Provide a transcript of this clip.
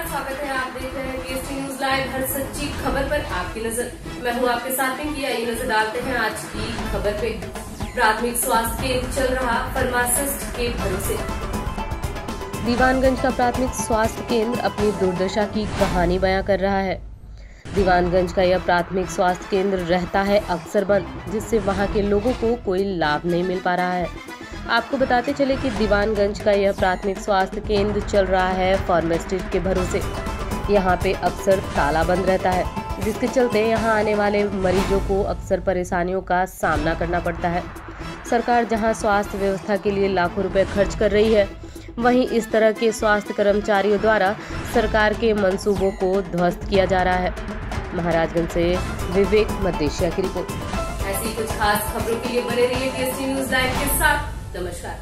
नमस्कार स्वागत है। आप देख रहे हैं न्यूज़ लाइव हर सच्ची खबर पर आपकी नज़र। मैं हूँ आपके साथ नज़र डालते हैं आज की खबर पे। प्राथमिक स्वास्थ्य केंद्र चल रहा फार्मासिस्ट के भरोसे। दीवानगंज का प्राथमिक स्वास्थ्य केंद्र अपनी दुर्दशा की कहानी बयां कर रहा है। दीवानगंज का यह प्राथमिक स्वास्थ्य केंद्र रहता है अक्सर बंद जिससे वहाँ के लोगों को कोई लाभ नहीं मिल पा रहा है। आपको बताते चले कि दीवानगंज का यह प्राथमिक स्वास्थ्य केंद्र चल रहा है फार्मासिस्ट के भरोसे। यहाँ पे अक्सर ताला बंद रहता है, जिसके चलते यहाँ आने वाले मरीजों को अक्सर परेशानियों का सामना करना पड़ता है। सरकार जहाँ स्वास्थ्य व्यवस्था के लिए लाखों रुपए खर्च कर रही है, वहीं इस तरह के स्वास्थ्य कर्मचारियों द्वारा सरकार के मंसूबों को ध्वस्त किया जा रहा है। महाराजगंज से विवेक मदेशिया की रिपोर्ट। ऐसी कुछ खास खबरों के लिए बने रहिए न्यूज़ लाइव के साथ। नमस्कार